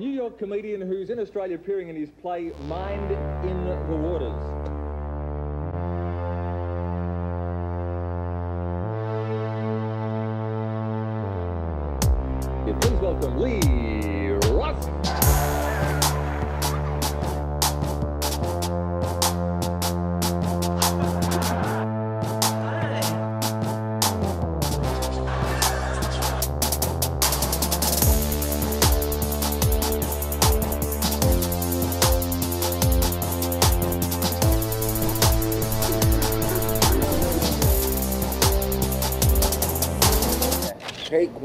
New York comedian who's in Australia appearing in his play Mind in the Waters. Please welcome Lee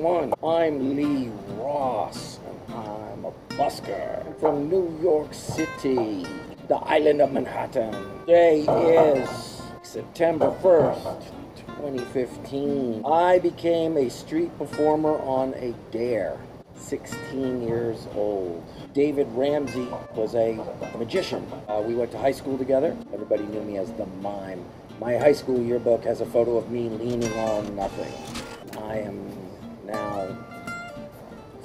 I'm Lee Ross, and I'm a busker from New York City, the island of Manhattan. Today is September 1st, 2015. I became a street performer on a dare. 16 years old. David Ramsey was a magician. Uh, we went to high school together. Everybody knew me as the mime. My high school yearbook has a photo of me leaning on nothing. I am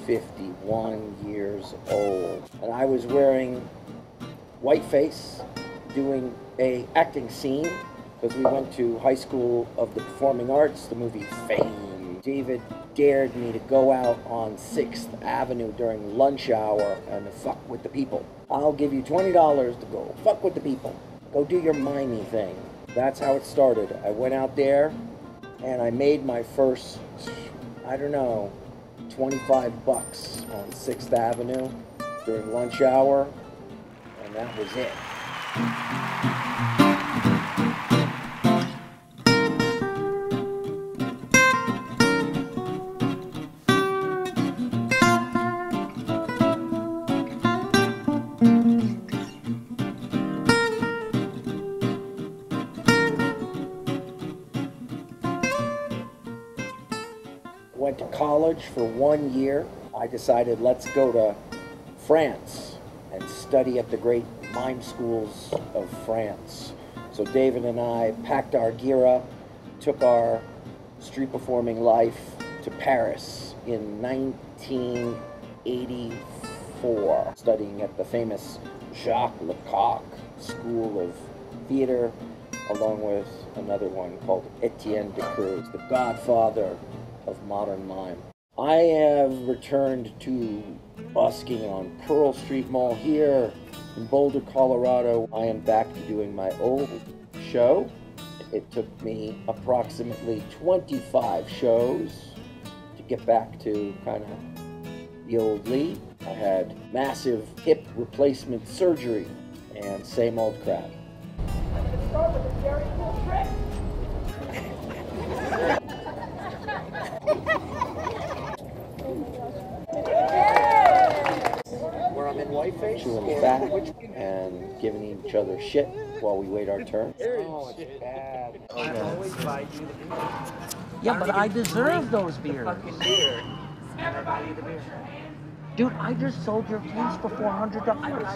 51 years old. And I was wearing whiteface doing a acting scene because we went to high school of the performing arts, the movie Fame. David dared me to go out on 6th Avenue during lunch hour and fuck with the people. I'll give you $20 to go fuck with the people. Go do your mimey thing. That's how it started. I went out there and I made my first, I don't know, 25 bucks on 6th Avenue during lunch hour, and that was it. College for one year. I decided let's go to France and study at the great mime schools of France. So David and I packed our gear up, took our street performing life to Paris in 1984, studying at the famous Jacques Lecoq School of Theater, along with another one called Etienne de Cruz, the godfather of modern mime. I have returned to busking on Pearl Street Mall here in Boulder, Colorado. I am back to doing my old show. It took me approximately 25 shows to get back to kind of the old Lee. I had massive hip replacement surgery and same old crap. Whiteface, chewing the fat, and giving each other shit while we wait our turn. Oh, it's oh, bad. Oh, yeah, but I deserve those beers. Dude, I just sold your place for four hundred dollars.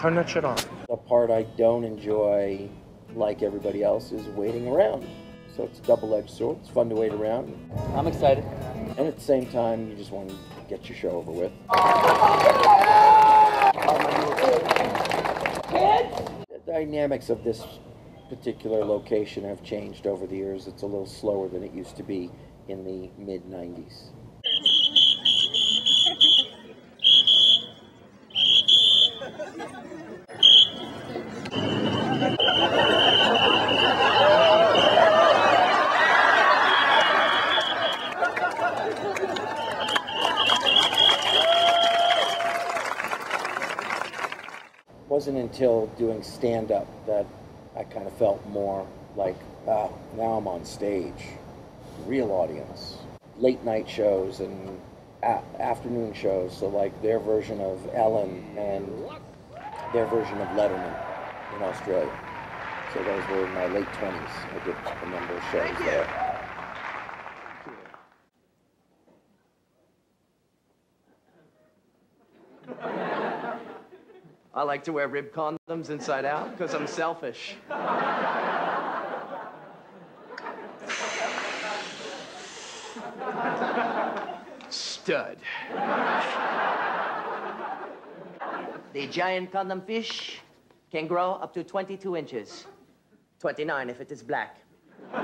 Turn that shit off. The part I don't enjoy, like everybody else, is waiting around. So it's a double-edged sword. It's fun to wait around, I'm excited. and at the same time, you just want to get your show over with. The dynamics of this particular location have changed over the years. It's a little slower than it used to be in the mid 90s. Wasn't until doing stand up that I kind of felt more like, ah, now I'm on stage, real audience. Late night shows and a- afternoon shows, so like their version of Ellen and their version of Letterman in Australia. So those were in my late 20s. I did a number of shows there. I like to wear rib condoms inside out because I'm selfish. stud. The giant condom fish can grow up to 22 inches. 29 if it is black. the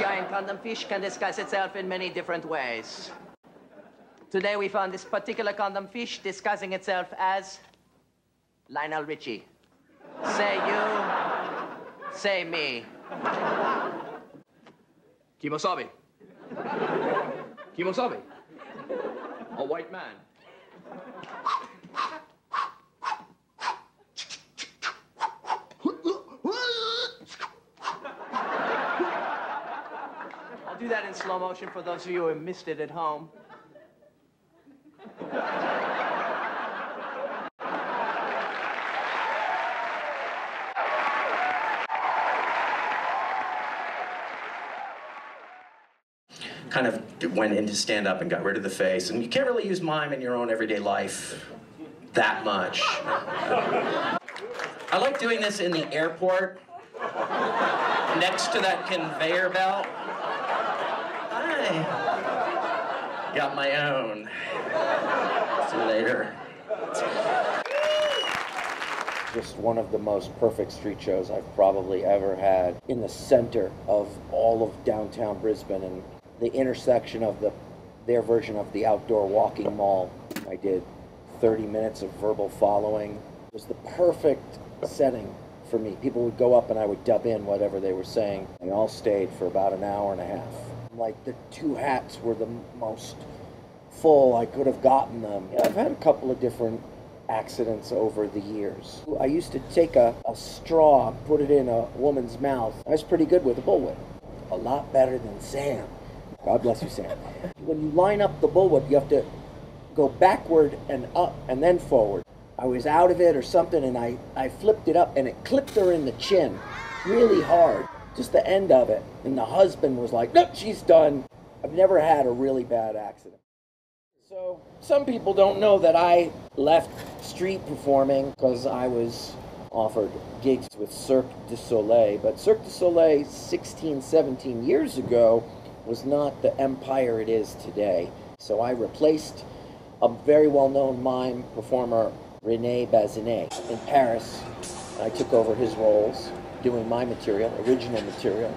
giant condom fish can disguise itself in many different ways. Today we found this particular condom fish disguising itself as Lionel Richie. Say you, say me. Kimosabi. Kimosabi. A white man. I'll do that in slow motion for those of you who missed it at home. Kind of went into stand up and got rid of the face. And you can't really use mime in your own everyday life that much. I like doing this in the airport next to that conveyor belt. I got my own. See you later. just one of the most perfect street shows I've probably ever had in the center of all of downtown Brisbane and the intersection of the their version of the outdoor walking mall. I did 30 minutes of verbal following. It was the perfect setting for me. People would go up and I would dub in whatever they were saying. We all stayed for about an hour and a half. Like the two hats were the most full I could have gotten them. I've had a couple of different accidents over the years. I used to take a, a straw, put it in a woman's mouth. I was pretty good with a bullwhip. A lot better than Sam. God bless you, Sam. when you line up the bullwhip, you have to go backward and up and then forward. I was out of it or something and I, I flipped it up and it clipped her in the chin really hard, just the end of it. And the husband was like, nope, she's done. I've never had a really bad accident. So some people don't know that I left street performing because I was offered gigs with Cirque du Soleil. But Cirque du Soleil 16, 17 years ago was not the empire it is today. So I replaced a very well-known mime performer, Rene Bazinet, in Paris. I took over his roles, doing my material, original material.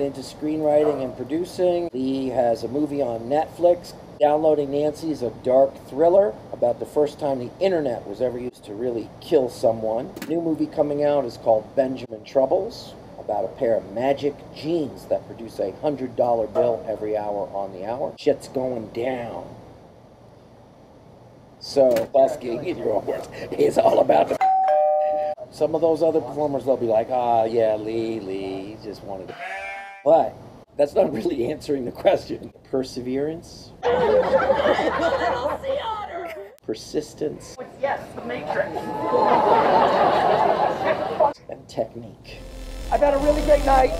Into screenwriting and producing. Lee has a movie on Netflix. Downloading Nancy is a dark thriller about the first time the internet was ever used to really kill someone. New movie coming out is called Benjamin Troubles, about a pair of magic jeans that produce a hundred dollar bill every hour on the hour. Shit's going down. So, busking in your own words is all about the some of those other performers, they'll be like, ah, yeah, Lee, Lee, he just wanted to. But that's not really answering the question. Perseverance. Persistence. Yes, the Matrix. And technique. I've had a really great night.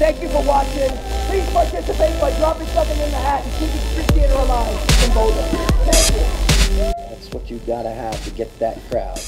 Thank you for watching. Please participate by dropping something in the hat and keeping Street Theater alive in Boulder. Thank you. That's what you gotta have to get that crowd.